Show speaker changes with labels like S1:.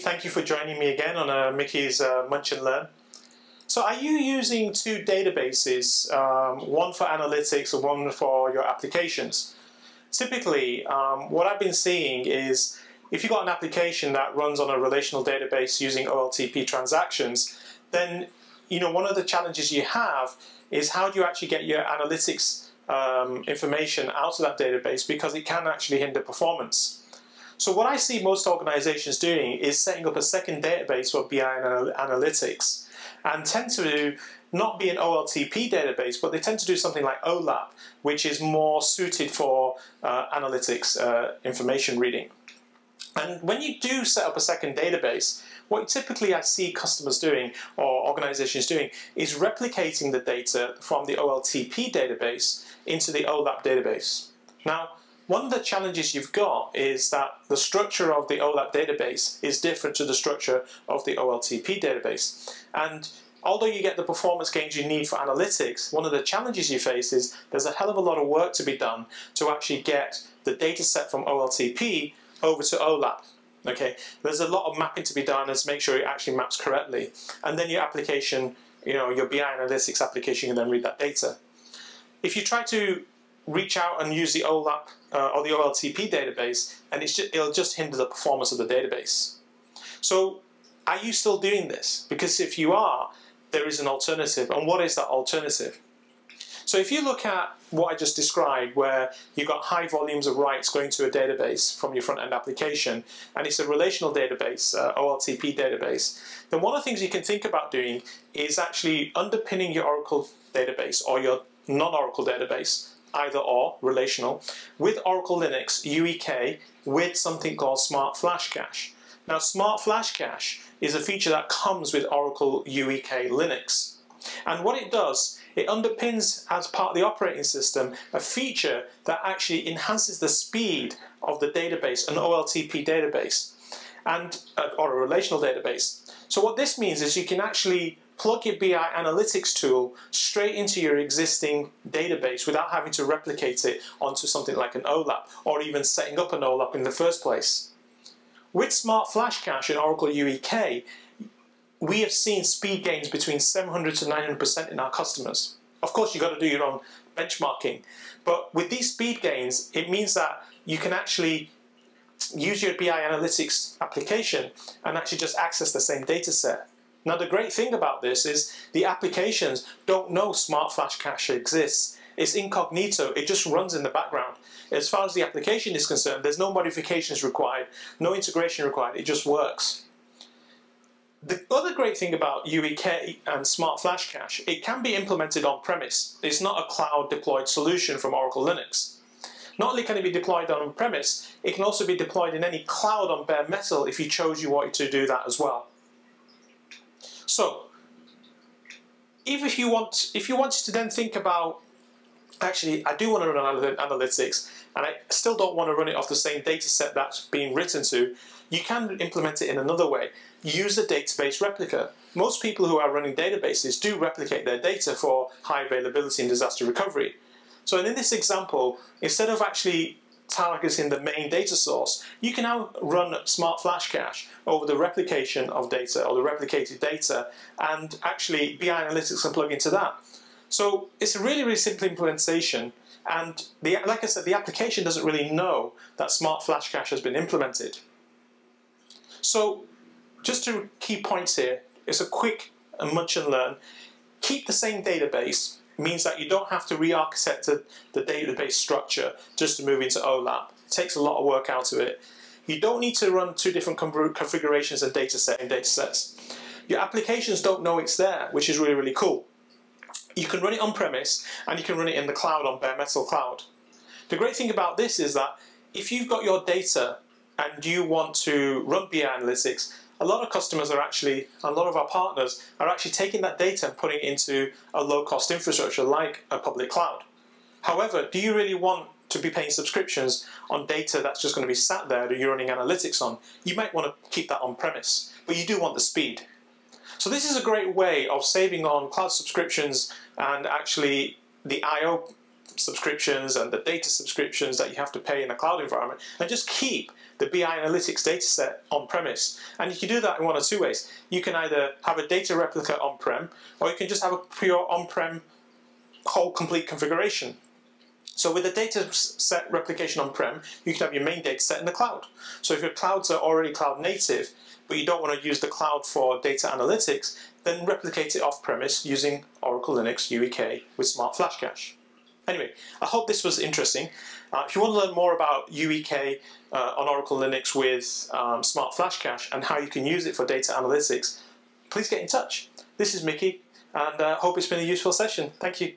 S1: thank you for joining me again on uh, Mickey's uh, Munch and Learn. So are you using two databases, um, one for analytics and one for your applications? Typically, um, what I've been seeing is if you've got an application that runs on a relational database using OLTP transactions, then you know one of the challenges you have is how do you actually get your analytics um, information out of that database because it can actually hinder performance. So what I see most organizations doing is setting up a second database for BI analytics and tend to not be an OLTP database, but they tend to do something like OLAP, which is more suited for uh, analytics uh, information reading. And when you do set up a second database, what typically I see customers doing or organizations doing is replicating the data from the OLTP database into the OLAP database. Now, one of the challenges you've got is that the structure of the OLAP database is different to the structure of the OLTP database. And although you get the performance gains you need for analytics, one of the challenges you face is there's a hell of a lot of work to be done to actually get the data set from OLTP over to OLAP. Okay, there's a lot of mapping to be done to make sure it actually maps correctly. And then your application, you know, your BI analytics application can then read that data. If you try to reach out and use the OLAP uh, or the OLTP database, and it's just, it'll just hinder the performance of the database. So are you still doing this? Because if you are, there is an alternative. And what is that alternative? So if you look at what I just described, where you've got high volumes of writes going to a database from your front-end application, and it's a relational database, uh, OLTP database, then one of the things you can think about doing is actually underpinning your Oracle database or your non-Oracle database either or, relational, with Oracle Linux UEK with something called Smart Flash Cache. Now Smart Flash Cache is a feature that comes with Oracle UEK Linux. And what it does, it underpins as part of the operating system a feature that actually enhances the speed of the database, an OLTP database, and uh, or a relational database. So what this means is you can actually plug your BI analytics tool straight into your existing database without having to replicate it onto something like an OLAP or even setting up an OLAP in the first place. With Smart Flash Cache in Oracle UEK, we have seen speed gains between 700 to 900% in our customers. Of course, you've got to do your own benchmarking, but with these speed gains, it means that you can actually use your BI analytics application and actually just access the same data set. Now the great thing about this is the applications don't know Smart Flash Cache exists. It's incognito, it just runs in the background. As far as the application is concerned, there's no modifications required, no integration required, it just works. The other great thing about UEK and Smart Flash Cache, it can be implemented on premise. It's not a cloud deployed solution from Oracle Linux. Not only can it be deployed on premise, it can also be deployed in any cloud on bare metal if you chose you wanted to do that as well. So, if you want, if you wanted to then think about, actually, I do want to run analytics, and I still don't want to run it off the same data set that's being written to, you can implement it in another way. Use a database replica. Most people who are running databases do replicate their data for high availability and disaster recovery. So in this example, instead of actually targeting the main data source, you can now run Smart Flash Cache over the replication of data or the replicated data and actually BI Analytics can plug into that. So it's a really, really simple implementation and the, like I said, the application doesn't really know that Smart Flash Cache has been implemented. So just two key points here, it's a quick and munch and learn. Keep the same database means that you don't have to re-architect the, database structure just to move into OLAP. It takes a lot of work out of it. You don't need to run two different configurations and data set in data sets. Your applications don't know it's there, which is really, really cool. You can run it on premise and you can run it in the cloud on bare metal cloud. The great thing about this is that if you've got your data and you want to run BI analytics, a lot of customers are actually, a lot of our partners are actually taking that data and putting it into a low-cost infrastructure like a public cloud. However, do you really want to be paying subscriptions on data that's just going to be sat there that you're running analytics on? You might want to keep that on premise, but you do want the speed. So this is a great way of saving on cloud subscriptions and actually the I.O. subscriptions and the data subscriptions that you have to pay in a cloud environment and just keep the BI Analytics data set on premise. And you can do that in one or two ways. You can either have a data replica on prem or you can just have a pure on prem whole complete configuration. So with the data set replication on-prem, you can have your main data set in the cloud. So if your clouds are already cloud native, but you don't want to use the cloud for data analytics, then replicate it off-premise using Oracle Linux UEK with Smart Flash Cache. Anyway, I hope this was interesting. Uh, if you want to learn more about UEK uh, on Oracle Linux with um, Smart Flash Cache and how you can use it for data analytics, please get in touch. This is Mickey, and uh, hope it's been a useful session. Thank you.